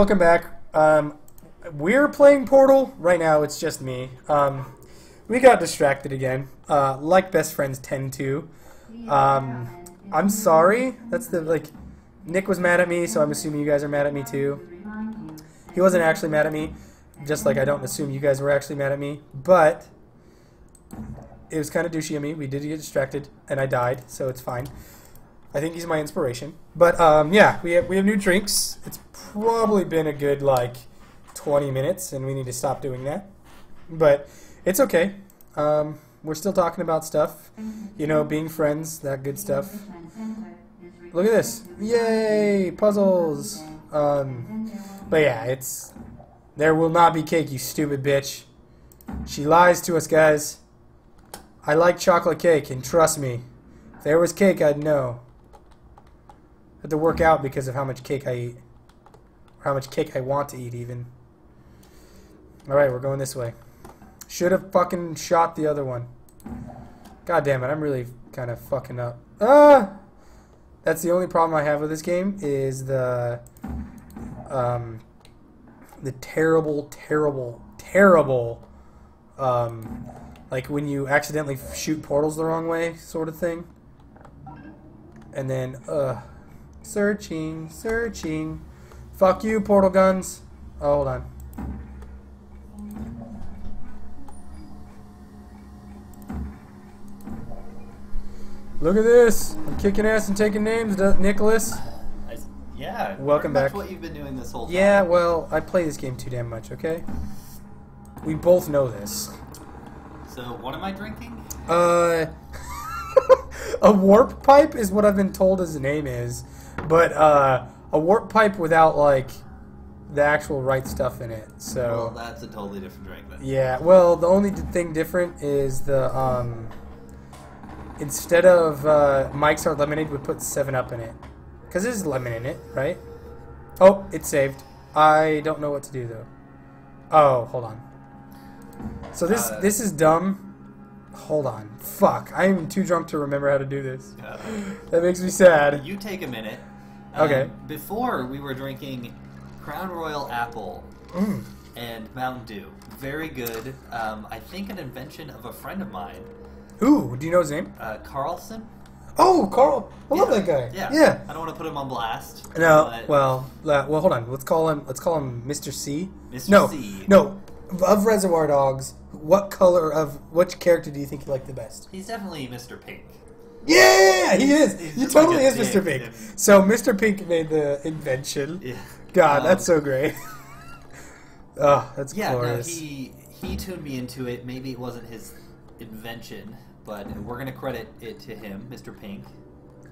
Welcome back. Um, we're playing Portal right now. It's just me. Um, we got distracted again, uh, like best friends tend to. Um, I'm sorry. That's the like. Nick was mad at me, so I'm assuming you guys are mad at me too. He wasn't actually mad at me, just like I don't assume you guys were actually mad at me. But it was kind of douchey of me. We did get distracted, and I died, so it's fine. I think he's my inspiration. But um, yeah, we have we have new drinks. It's probably been a good like 20 minutes, and we need to stop doing that. But it's okay. Um, we're still talking about stuff, you know, being friends, that good stuff. Look at this! Yay, puzzles. Um, but yeah, it's there will not be cake, you stupid bitch. She lies to us, guys. I like chocolate cake, and trust me, if there was cake, I'd know. Have to work out because of how much cake I eat. Or how much cake I want to eat, even. Alright, we're going this way. Should have fucking shot the other one. God damn it, I'm really kind of fucking up. Ah! That's the only problem I have with this game, is the... Um, the terrible, terrible, terrible... Um, like when you accidentally shoot portals the wrong way, sort of thing. And then, uh, searching, searching. Fuck you, portal guns. Oh, hold on. Look at this. I'm kicking ass and taking names, Nicholas. I, yeah. Welcome back. what you've been doing this whole time. Yeah, well, I play this game too damn much, okay? We both know this. So, what am I drinking? Uh, a warp pipe is what I've been told his name is, but uh, a warp pipe without like the actual right stuff in it. Well, So that's a totally different drink then. yeah, well, the only thing different is the um, instead of uh, Mike's Hard Lemonade, we put Seven Up in it because there's lemon in it, right? Oh, it's saved. I don't know what to do though. Oh, hold on. So this Uh, this is dumb. Hold on. Fuck. I am too drunk to remember how to do this. Uh, That makes me sad. you take a minute. Okay. Um, before, we were drinking Crown Royal Apple Mm. and Mountain Dew. Very good. Um, I think an invention of a friend of mine, Ooh, do you know his name? uh, Carlson. Oh, Carl. I love that guy. Yeah. Yeah. I don't want to put him on blast. No, but well, uh, well, hold on. Let's call him. Let's call him Mr. C. Mr. No, C. no. Of Reservoir Dogs, what color of which character do you think you like the best? He's definitely Mr. Pink. Yeah, he is. He totally is Mr. Pink. So Mr. Pink made the invention. Yeah. God, Um, that's so great. oh, that's Yeah, glorious. no, he he tuned me into it. Maybe it wasn't his invention, but we're gonna credit it to him, Mr. Pink.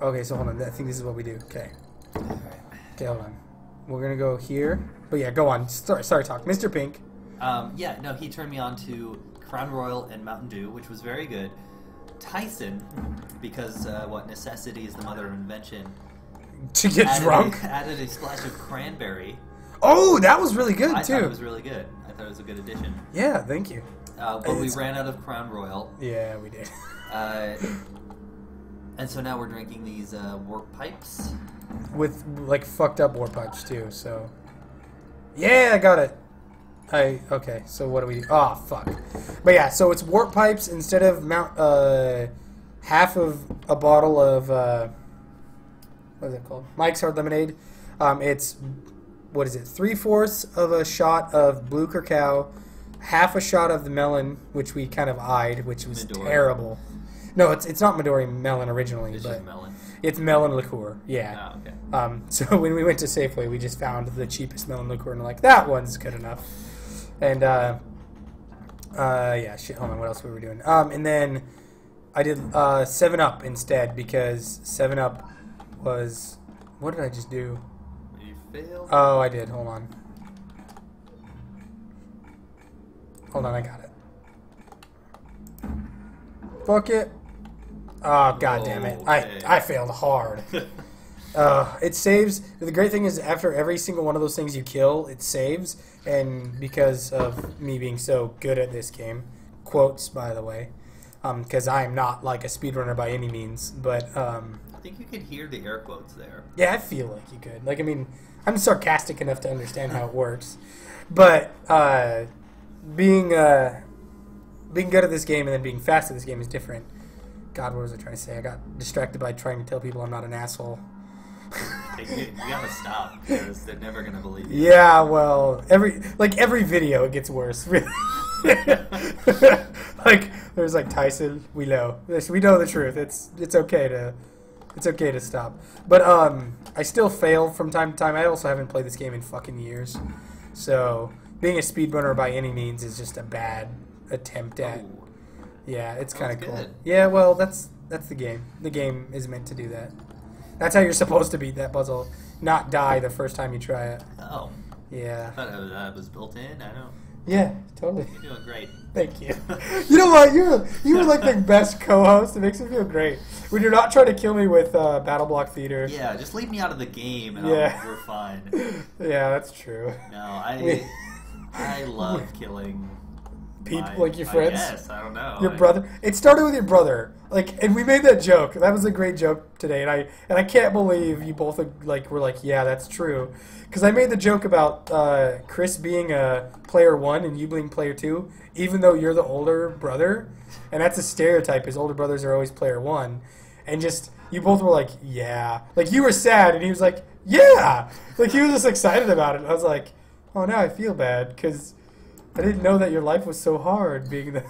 Okay, so hold on. I think this is what we do. Okay. Okay, hold on. We're gonna go here. But yeah, go on. Sorry, sorry, talk. Mr. Pink. Um, yeah, no, he turned me on to Crown Royal and Mountain Dew, which was very good. Tyson, because uh, what necessity is the mother of invention. To get added drunk. A, added a splash of cranberry. Oh, that was really good I too. thought it was really good. I thought it was a good addition. Yeah, thank you. Uh, but we ran out of Crown Royal, Yeah, we did. uh, and so now we're drinking these uh, warp pipes. With like fucked up war pipes too. So. Yeah, I got it. I okay. So what do we? Oh fuck. But yeah, so it's warp pipes instead of mount uh half of a bottle of uh what is it called? Mike's Hard Lemonade. Um, it's what is it? Three fourths of a shot of blue cacao, half a shot of the melon, which we kind of eyed, which was Midori. terrible. No, it's it's not Midori melon originally, It's but melon. it's melon liqueur. Yeah. Oh, okay. Um, so when we went to Safeway, we just found the cheapest melon liqueur and we're like that one's good enough. And uh, uh, yeah, shit. Hold on, what else were we doing? Um, and then I did uh, Seven Up instead because Seven Up was what did I just do? You failed. Oh, I did. Hold on. Hold on, I got it. Fuck it. Oh, god damn it. I, I failed hard. Uh, it saves. The great thing is, after every single one of those things you kill, it saves. And because of me being so good at this game, quotes by the way, because I am not like a speedrunner by any means, but um, I think you could hear the air quotes there. Yeah, I feel like you could. Like, I mean, I'm sarcastic enough to understand how it works, but uh, being uh, being good at this game and then being fast at this game is different. God, what was I trying to say? I got distracted by trying to tell people I'm not an asshole. You, you gotta stop because they're never gonna believe you. Yeah, well, every like every video it gets worse. Really. like there's like Tyson, we know. We know the truth. It's it's okay to it's okay to stop. But um I still fail from time to time. I also haven't played this game in fucking years. So, being a speedrunner by any means is just a bad attempt at. Ooh. Yeah, it's kind of cool. good. Yeah, well, that's that's the game. The game is meant to do that. That's how you're supposed to beat that puzzle. Not die the first time you try it. Oh, Yeah. I thought it was, that was built in. I know. Yeah, totally. You're doing great. Thank you. You know what? You're you're like the best co-host. It makes me feel great when you're not trying to kill me with uh, BattleBlock Theater. Yeah, just leave me out of the game and Yeah. I'll, we're fine. Yeah, that's true. No, I I love killing People my- like your friends, guess I don't know. your I- brother. It started with your brother. Like, and we made that joke. That was a great joke today, and I and I can't believe you both like were like, yeah, that's true. Because I made the joke about uh, Chris being a player one and you being player two, even though you're the older brother, and that's a stereotype. His older brothers are always player one, and just you both were like, yeah, like you were sad, and he was like, yeah, like he was just excited about it. I was like, oh, now I feel bad because I didn't know that your life was so hard being the.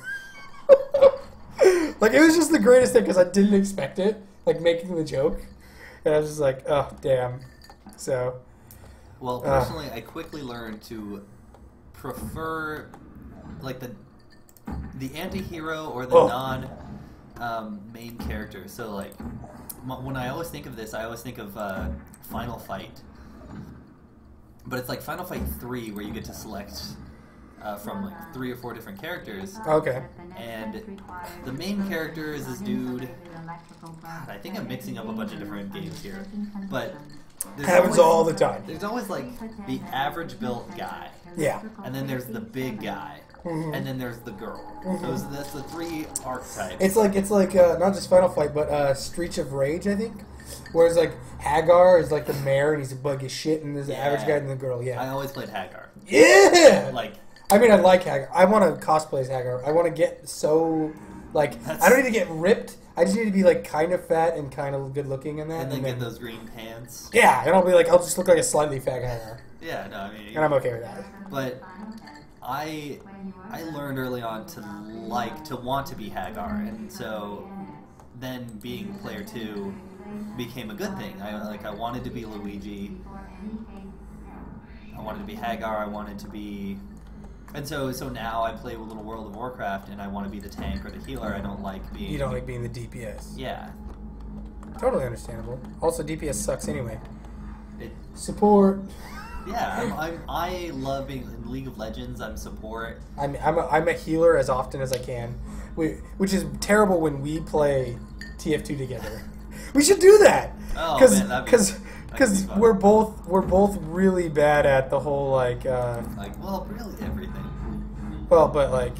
like it was just the greatest thing because I didn't expect it, like making the joke, and I was just like, oh damn. So Well, Ah. personally, I quickly learned to prefer like the the anti-hero or the Oh. non um, main character. So like m- when I always think of this, I always think of uh, Final Fight. But it's like Final Fight 3 where you get to select uh, from like three or four different characters. Okay. And the main character is this dude. God, I think I'm mixing up a bunch of different games here. But there's happens always- all the time. There's always like the average built guy, Yeah. and then there's the big guy, Mhm. and then there's the girl. Mhm. Those that's the three archetypes. It's like it's like uh, not just Final Fight, but uh, Streets of Rage, I think. Whereas like Haggar is like the mayor and he's a bug as shit, and there's the average guy and the girl. Yeah, I always played Haggar. Yeah. Like I mean, I like Haggar. I want to cosplay as Haggar. I want to get so like That's- I don't need to get ripped. I just need to be like kind of fat and kind of good looking in that. and then get those green pants. Yeah, and I'll be like, I'll just look like a slightly fat Haggar, Yeah, no, I mean, and I'm okay with that. but I I learned early on to like to want to be Haggar, and so then being player two became a good thing. I like I wanted to be Luigi. I wanted to be Haggar. I wanted to be, and so so now I play a Little World of Warcraft, and I want to be the tank or the healer. I don't like being. You don't like being the DPS. Yeah, Totally understandable. Also, DPS sucks anyway. it. Support. Yeah, I'm, I'm, I love being in League of Legends. I'm support. I'm I'm a, I'm a healer as often as I can, we, which is terrible when we play TF2 together. We should do that. Oh, man, that'd be- cause, that'd be 'cause fun. we're both we're both really bad at the whole like uh, Like, well, really everything. well, but like,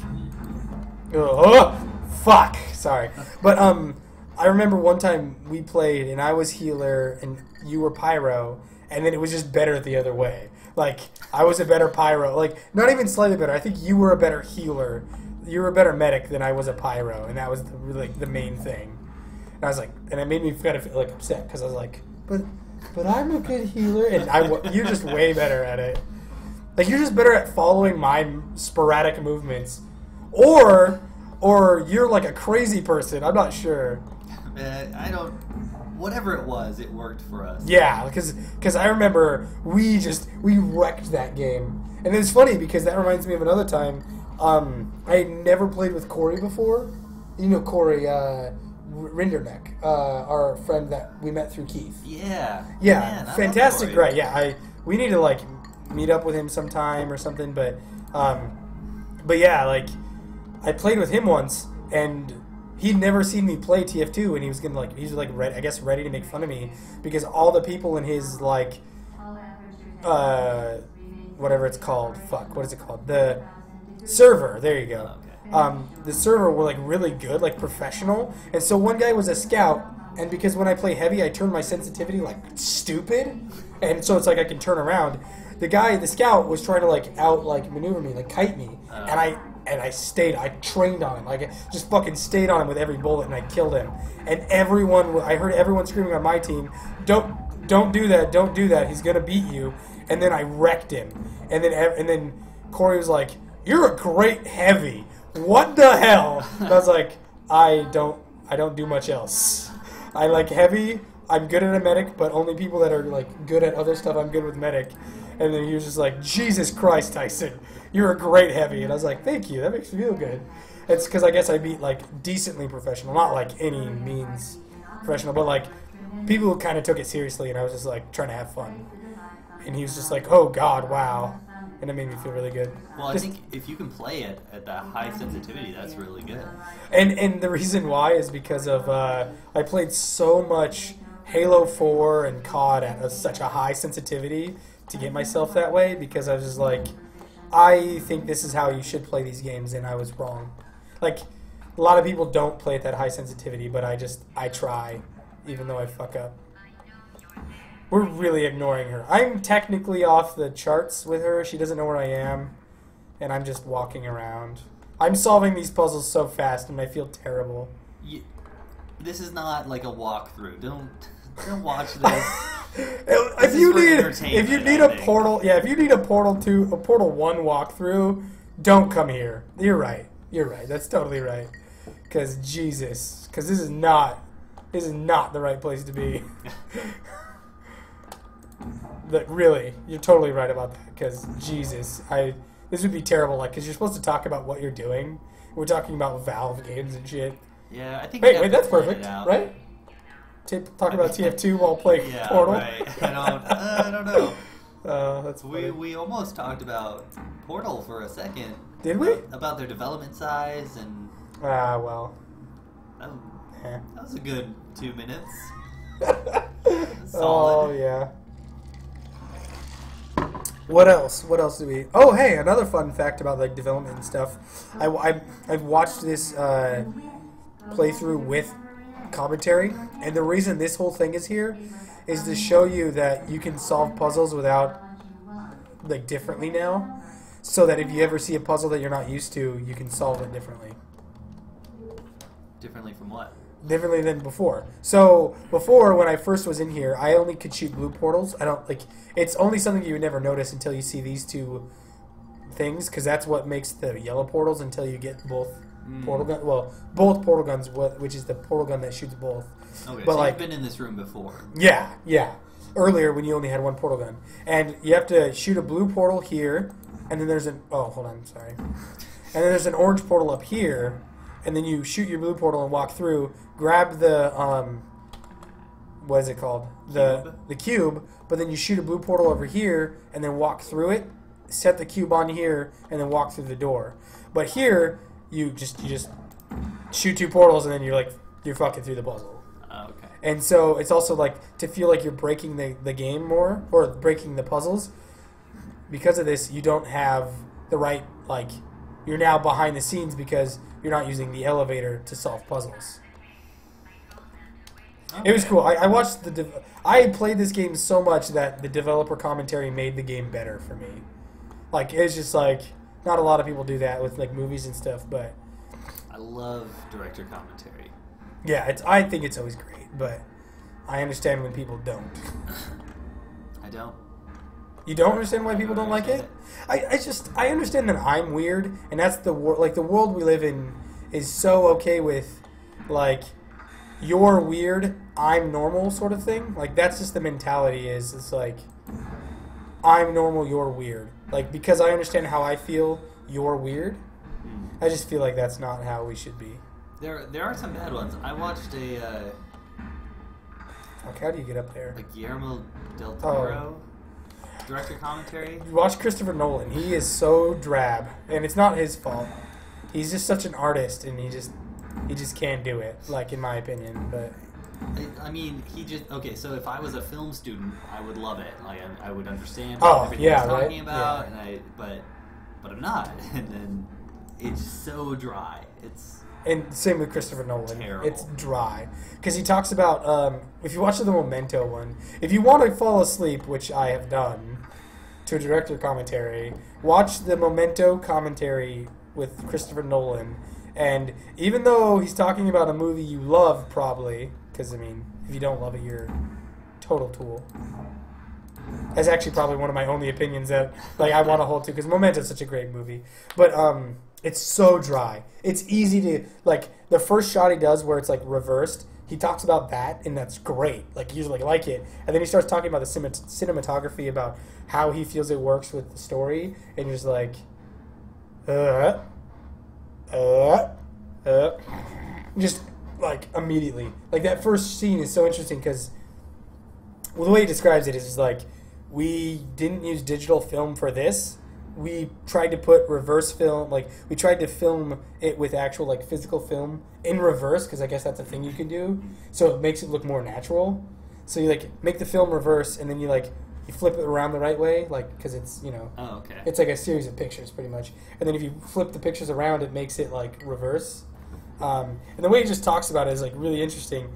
oh fuck, sorry, but um, I remember one time we played and I was healer and you were pyro, and then it was just better the other way. Like I was a better pyro, like not even slightly better. I think you were a better healer. You were a better medic than I was a pyro, and that was the, like the main thing. And I was like, and it made me kind of feel like upset because I was like, but but I'm a good healer, and I you're just way better at it. Like you're just better at following my sporadic movements, or or you're like a crazy person. I'm not sure. Uh, I don't. Whatever it was, it worked for us. Yeah, because because I remember we just we wrecked that game, and it's funny because that reminds me of another time. Um, I had never played with Corey before. You know Corey uh, Rinderneck, uh, our friend that we met through Keith. Yeah. Yeah, Man, fantastic right? Yeah, I we need to like meet up with him sometime or something. But um, but yeah, like I played with him once, and he'd never seen me play TF2, and he was gonna like he was like ready, I guess ready to make fun of me because all the people in his like uh whatever it's called, fuck, what is it called? The server. There you go. Um, the server were like really good, like professional, and so one guy was a scout and because when I play heavy, I turn my sensitivity like stupid, and so it's like I can turn around. The guy, the scout, was trying to like out like maneuver me, like kite me, Oh. and I and I stayed. I trained on him, like just fucking stayed on him with every bullet, and I killed him. And everyone, I heard everyone screaming on my team, "Don't, don't do that! Don't do that! He's gonna beat you!" And then I wrecked him. And then and then Corey was like, "You're a great heavy. What the hell?" And I was like, "I don't, I don't do much else. I like heavy. I'm good at a medic, but only people that are like good at other stuff. I'm good with medic." And then he was just like, "Jesus Christ, Tyson, you're a great heavy." And I was like, "Thank you. That makes me feel good." It's because I guess I beat like decently professional, not like any means professional, but like people kind of took it seriously, and I was just like trying to have fun. And he was just like, "Oh God, wow," and it made me feel really good. Well, I Just- think if you can play it at that high sensitivity, that's really good. And and the reason why is because of uh, I played so much Halo 4 and COD at a, such a high sensitivity to get myself that way because I was just like, I think this is how you should play these games, and I was wrong. Like a lot of people don't play at that high sensitivity, but I just I try, even though I fuck up. We're really ignoring her. I'm technically off the charts with her. She doesn't know where I am, and I'm just walking around. I'm solving these puzzles so fast, and I feel terrible. You, this is not like a walkthrough. Don't don't watch this. if you need if you need a portal, yeah, if you need a portal two, a portal one walkthrough, don't come here. You're right. You're right. That's totally right. Because Jesus, because this is not this is not the right place to be. That really, you're totally right about that. Because Jesus, I this would be terrible. Like, because you're supposed to talk about what you're doing. We're talking about Valve games and shit. Yeah, I think. Wait, wait, that's perfect, right? T- talk about TF2 while playing Yeah, Portal. right. I don't. Uh, I don't know. Uh, that's We funny. we almost talked about Portal for a second. Did we? About their development size and Ah, well. that, eh. that was a good two minutes. oh yeah. What else? What else do we? Oh, hey, another fun fact about like development and stuff. I, I I've watched this uh, playthrough with commentary, and the reason this whole thing is here is to show you that you can solve puzzles without like differently now, so that if you ever see a puzzle that you're not used to, you can solve it differently. Differently from what? Differently than before. So before, when I first was in here, I only could shoot blue portals. I don't like. It's only something you would never notice until you see these two things, because that's what makes the yellow portals until you get both Mm. portal gun. Well, both portal guns, wh- which is the portal gun that shoots both. Okay, But so like- you've been in this room before. Yeah, yeah. Earlier when you only had one portal gun, and you have to shoot a blue portal here, and then there's an oh hold on sorry, and then there's an orange portal up here, and then you shoot your blue portal and walk through, grab the um, what is it called the Cube. the cube, but then you shoot a blue portal over here and then walk through it, set the cube on here, and then walk through the door. But here you just you just shoot two portals and then you're like you're fucking through the puzzle. Oh, okay. And so it's also like to feel like you're breaking the, the game more or breaking the puzzles. Because of this, you don't have the right like you're now behind the scenes because you're not using the elevator to solve puzzles. It was cool. I, I watched the. I played this game so much that the developer commentary made the game better for me. Like it's just like not a lot of people do that with like movies and stuff, but I love director commentary. yeah, it's. I think it's always great, but I understand when people don't. I don't. You don't understand why people don't like it? I, I just I understand that I'm weird, and that's the world. Like the world we live in is so okay with, like, you're weird, I'm normal, sort of thing. Like that's just the mentality. Is it's like, I'm normal, you're weird. Like because I understand how I feel, you're weird. I just feel like that's not how we should be. There, there are some bad ones. I watched a, uh, Like how do you get up there? a Guillermo del Oh. Toro director commentary. Watch Christopher Nolan. He is so drab, and it's not his fault. He's just such an artist, and he just he just can't do it. Like in my opinion, but I, I mean, he just okay. So if I was a film student, I would love it. Like I, I would understand Oh, everything yeah, he's talking right? about, Yeah. and I, but, but I'm not. And then it's so dry. It's And same with Christopher Nolan. Terrible. It's dry because he talks about um, if you watch the Memento one, if you want to fall asleep, which I have done, to a director commentary, watch the Memento commentary with Christopher Nolan. And even though he's talking about a movie you love, probably because I mean, if you don't love it, you're total tool. That's actually probably one of my only opinions that like I want to hold to because Memento's such a great movie. But um, it's so dry. It's easy to like the first shot he does where it's like reversed. He talks about that and that's great. Like you like it, and then he starts talking about the cinematography about how he feels it works with the story, and you're just like, uh, uh, uh, just like immediately. Like that first scene is so interesting because well, the way he describes it is like we didn't use digital film for this. We tried to put reverse film, like we tried to film it with actual like physical film in reverse because I guess that's a thing you can do. So it makes it look more natural. So you like make the film reverse and then you like you flip it around the right way, like because it's you know Oh, okay. it's like a series of pictures pretty much. And then if you flip the pictures around, it makes it like reverse. Um, and the way he just talks about it is like really interesting.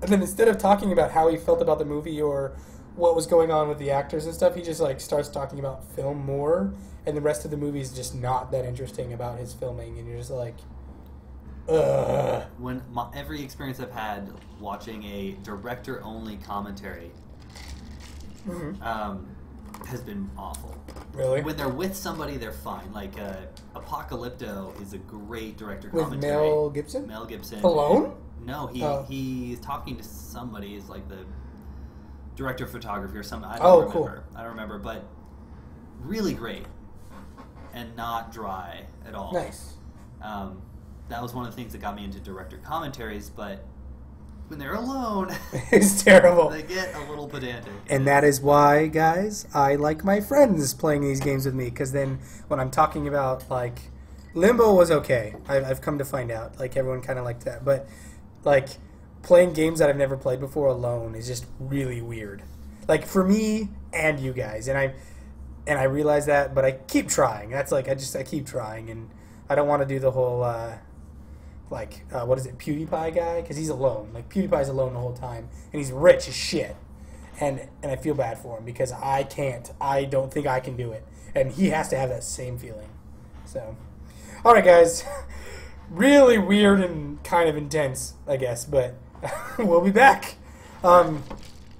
And then instead of talking about how he felt about the movie or what was going on with the actors and stuff, he just like starts talking about film more. And the rest of the movie is just not that interesting about his filming. And you're just like, ugh. when my, every experience I've had watching a director only commentary Mhm. um, has been awful. Really? When they're with somebody, they're fine. Like uh, Apocalypto is a great director With commentary. Mel Gibson? Mel Gibson. Alone? No, he Oh. he's talking to somebody. Is like the director of photography or something. I don't Oh, remember. cool. I don't remember, but really great and not dry at all. Nice. Um, that was one of the things that got me into director commentaries, but when they're alone, it's terrible. they get a little pedantic. And that is why, guys, I like my friends playing these games with me. Because then, when I'm talking about like Limbo was okay. I've, I've come to find out like everyone kind of liked that, but like playing games that I've never played before alone is just really weird. Like for me and you guys, and I and I realize that, but I keep trying. That's like I just I keep trying, and I don't want to do the whole. Uh, like uh, what is it PewDiePie guy because he's alone like PewDiePie's alone the whole time and he's rich as shit and and I feel bad for him because I can't I don't think I can do it and he has to have that same feeling so all right guys really weird and kind of intense I guess but we'll be back um,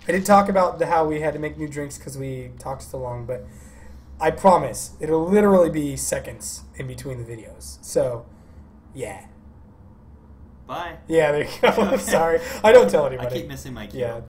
I did talk about the, how we had to make new drinks because we talked so long but I promise it'll literally be seconds in between the videos so yeah Bye. yeah, there you go. I'm sorry. I don't tell anybody. I keep missing my cue. Yeah,